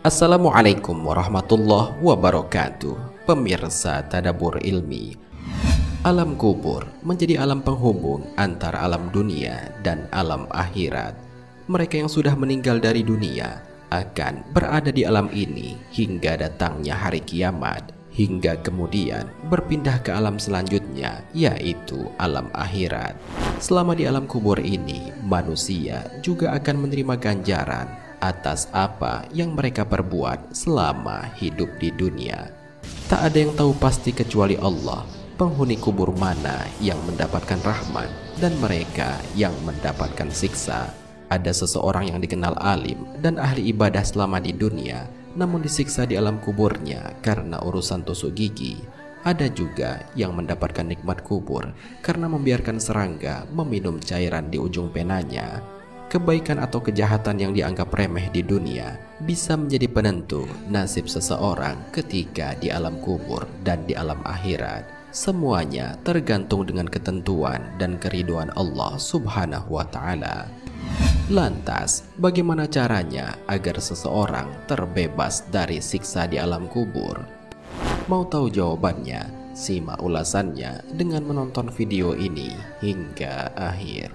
Assalamualaikum warahmatullahi wabarakatuh. Pemirsa Tadabur Ilmi. Alam kubur menjadi alam penghubung antara alam dunia dan alam akhirat. Mereka yang sudah meninggal dari dunia akan berada di alam ini hingga datangnya hari kiamat hingga kemudian berpindah ke alam selanjutnya yaitu alam akhirat. Selama di alam kubur ini, manusia juga akan menerima ganjaran atas apa yang mereka perbuat selama hidup di dunia. Tak ada yang tahu pasti kecuali Allah, penghuni kubur mana yang mendapatkan rahmat dan mereka yang mendapatkan siksa. Ada seseorang yang dikenal alim dan ahli ibadah selama di dunia, namun disiksa di alam kuburnya karena urusan tusuk gigi. Ada juga yang mendapatkan nikmat kubur karena membiarkan serangga meminum cairan di ujung penanya kebaikan atau kejahatan yang dianggap remeh di dunia bisa menjadi penentu nasib seseorang ketika di alam kubur dan di alam akhirat. Semuanya tergantung dengan ketentuan dan keriduan Allah Subhanahu wa Ta'ala. Lantas, bagaimana caranya agar seseorang terbebas dari siksa di alam kubur? Mau tahu jawabannya? Simak ulasannya dengan menonton video ini hingga akhir.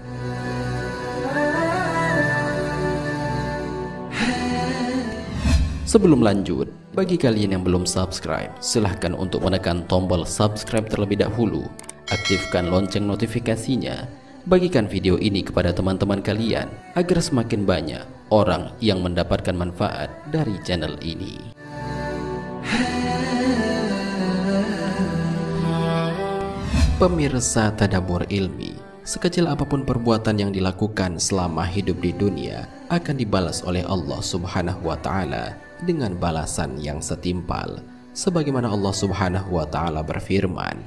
Sebelum lanjut, bagi kalian yang belum subscribe, silahkan untuk menekan tombol subscribe terlebih dahulu. Aktifkan lonceng notifikasinya. Bagikan video ini kepada teman-teman kalian agar semakin banyak orang yang mendapatkan manfaat dari channel ini. Pemirsa Tadabur Ilmi, sekecil apa pun perbuatan yang dilakukan selama hidup di dunia akan dibalas oleh Allah Subhanahu wa taala dengan balasan yang setimpal sebagaimana Allah Subhanahu wa taala berfirman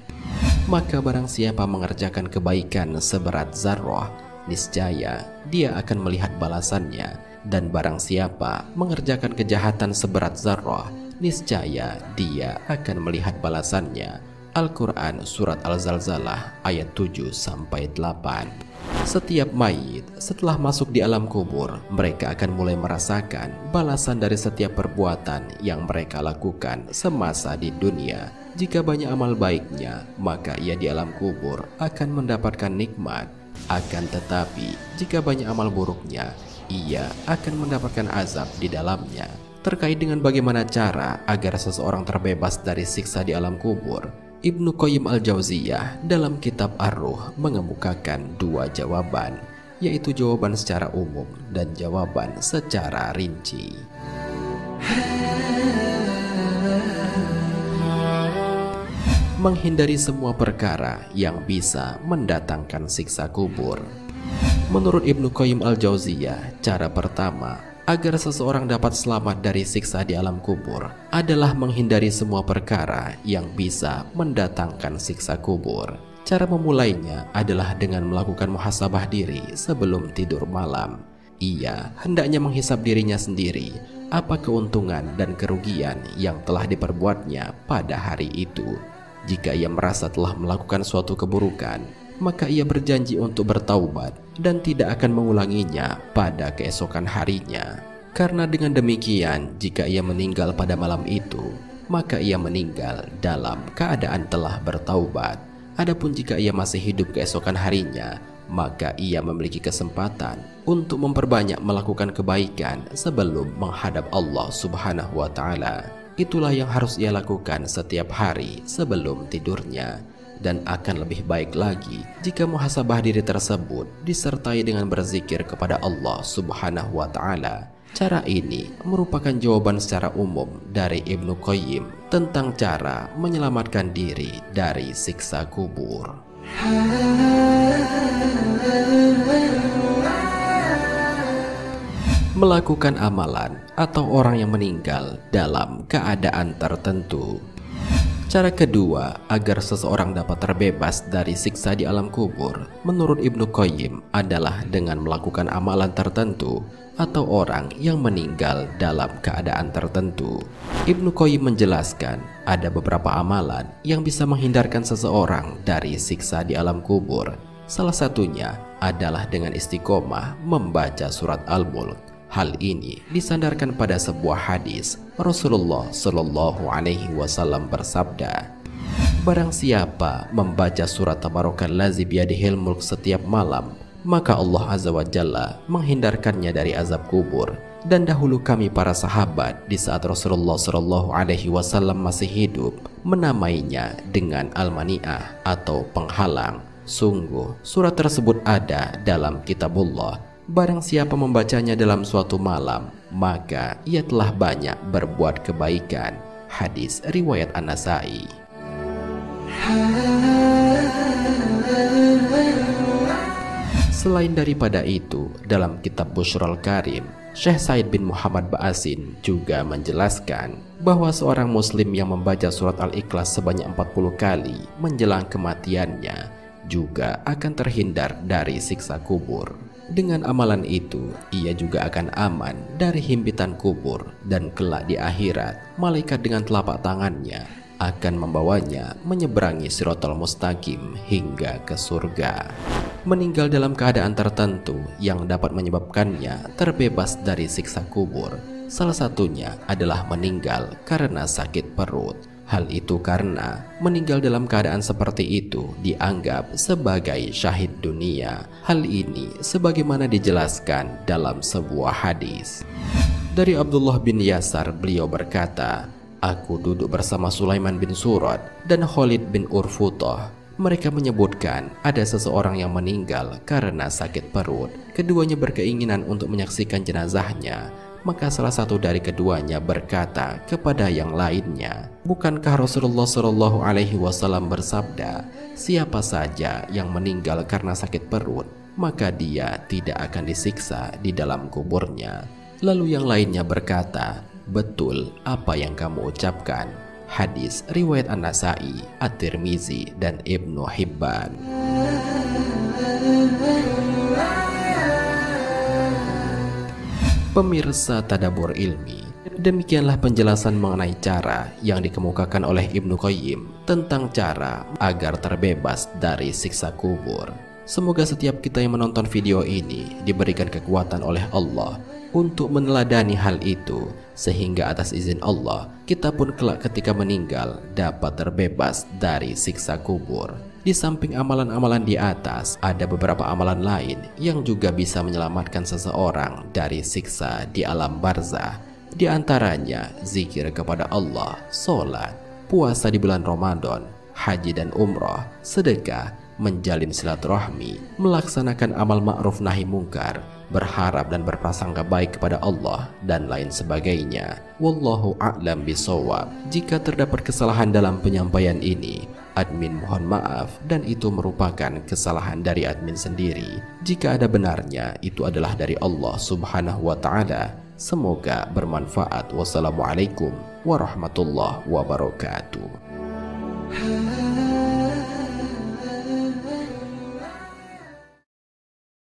maka barang siapa mengerjakan kebaikan seberat zarrah niscaya dia akan melihat balasannya. Dan barang siapa mengerjakan kejahatan seberat zarrah niscaya dia akan melihat balasannya Al-Quran Surat Al-Zalzalah ayat 7 sampai 8 setiap mayit setelah masuk di alam kubur, mereka akan mulai merasakan balasan dari setiap perbuatan yang mereka lakukan semasa di dunia. Jika banyak amal baiknya, maka ia di alam kubur akan mendapatkan nikmat. Akan tetapi, jika banyak amal buruknya, ia akan mendapatkan azab di dalamnya. Terkait dengan bagaimana cara agar seseorang terbebas dari siksa di alam kubur, Ibnu Qayyim al-Jauziyah dalam kitab Ar-Ruh mengemukakan dua jawaban, yaitu jawaban secara umum dan jawaban secara rinci. Menghindari semua perkara yang bisa mendatangkan siksa kubur. Menurut Ibnu Qayyim al-Jauziyah, cara pertama agar seseorang dapat selamat dari siksa di alam kubur adalah menghindari semua perkara yang bisa mendatangkan siksa kubur. Cara memulainya adalah dengan melakukan muhasabah diri sebelum tidur malam. Ia hendaknya menghisap dirinya sendiri apa keuntungan dan kerugian yang telah diperbuatnya pada hari itu. Jika ia merasa telah melakukan suatu keburukan, maka ia berjanji untuk bertaubat dan tidak akan mengulanginya pada keesokan harinya. Karena dengan demikian, jika ia meninggal pada malam itu, maka ia meninggal dalam keadaan telah bertaubat. Adapun jika ia masih hidup keesokan harinya, maka ia memiliki kesempatan untuk memperbanyak melakukan kebaikan sebelum menghadap Allah Subhanahu wa taala. Itulah yang harus ia lakukan setiap hari sebelum tidurnya dan akan lebih baik lagi jika muhasabah diri tersebut disertai dengan berzikir kepada Allah Subhanahu wa taala. Cara ini merupakan jawaban secara umum dari Ibnu Qayyim tentang cara menyelamatkan diri dari siksa kubur. Melakukan amalan atau orang yang meninggal dalam keadaan tertentu Cara kedua agar seseorang dapat terbebas dari siksa di alam kubur menurut Ibnu Qayyim adalah dengan melakukan amalan tertentu atau orang yang meninggal dalam keadaan tertentu. Ibnu Qayyim menjelaskan ada beberapa amalan yang bisa menghindarkan seseorang dari siksa di alam kubur. Salah satunya adalah dengan istiqomah membaca surat Al-Mulk. Hal ini disandarkan pada sebuah hadis Rasulullah Shallallahu Alaihi Wasallam bersabda, Barang siapa membaca surat Tabarakallazi biyadihil mulk setiap malam, maka Allah Azza wa Jalla menghindarkannya dari azab kubur. Dan dahulu kami para sahabat di saat Rasulullah Shallallahu Alaihi Wasallam masih hidup menamainya dengan al-mani'ah atau penghalang Sungguh, surat tersebut ada dalam kitabullah. Barang siapa membacanya dalam suatu malam, maka ia telah banyak berbuat kebaikan. Hadis riwayat An-Nasai. Selain daripada itu, dalam kitab Bushral Karim, Syekh Said bin Muhammad Ba'asin juga menjelaskan bahwa seorang muslim yang membaca surat Al-Ikhlas sebanyak 40 kali menjelang kematiannya juga akan terhindar dari siksa kubur. Dengan amalan itu, ia juga akan aman dari himpitan kubur dan kelak di akhirat, malaikat dengan telapak tangannya akan membawanya menyeberangi sirotol mustaqim hingga ke surga. Meninggal dalam keadaan tertentu yang dapat menyebabkannya terbebas dari siksa kubur. Salah satunya adalah meninggal karena sakit perut Hal itu karena meninggal dalam keadaan seperti itu dianggap sebagai syahid dunia. Hal ini sebagaimana dijelaskan dalam sebuah hadis. Dari Abdullah bin Yasar beliau berkata, Aku duduk bersama Sulaiman bin Surad dan Khalid bin Urfutoh. Mereka menyebutkan ada seseorang yang meninggal karena sakit perut. Keduanya berkeinginan untuk menyaksikan jenazahnya maka salah satu dari keduanya berkata kepada yang lainnya, "Bukankah Rasulullah Shallallahu Alaihi Wasallam bersabda, siapa saja yang meninggal karena sakit perut, maka dia tidak akan disiksa di dalam kuburnya." Lalu yang lainnya berkata, "Betul apa yang kamu ucapkan." Hadis riwayat An-Nasai, At-Tirmizi, dan Ibnu Hibban. Pemirsa Tadabur Ilmi, demikianlah penjelasan mengenai cara yang dikemukakan oleh Ibnu Qayyim tentang cara agar terbebas dari siksa kubur. Semoga setiap kita yang menonton video ini diberikan kekuatan oleh Allah untuk meneladani hal itu sehingga atas izin Allah kita pun kelak ketika meninggal dapat terbebas dari siksa kubur. Di samping amalan-amalan di atas, ada beberapa amalan lain yang juga bisa menyelamatkan seseorang dari siksa di alam barzah. Di antaranya, zikir kepada Allah, solat, puasa di bulan Ramadan, haji dan umroh, sedekah, menjalin silaturahmi, melaksanakan amal ma'ruf nahi mungkar, berharap dan berprasangka baik kepada Allah dan lain sebagainya. Wallahu a'lam bisawab. Jika terdapat kesalahan dalam penyampaian ini, admin mohon maaf dan itu merupakan kesalahan dari admin sendiri. Jika ada benarnya, itu adalah dari Allah Subhanahu wa taala. Semoga bermanfaat. Wassalamualaikum warahmatullahi wabarakatuh.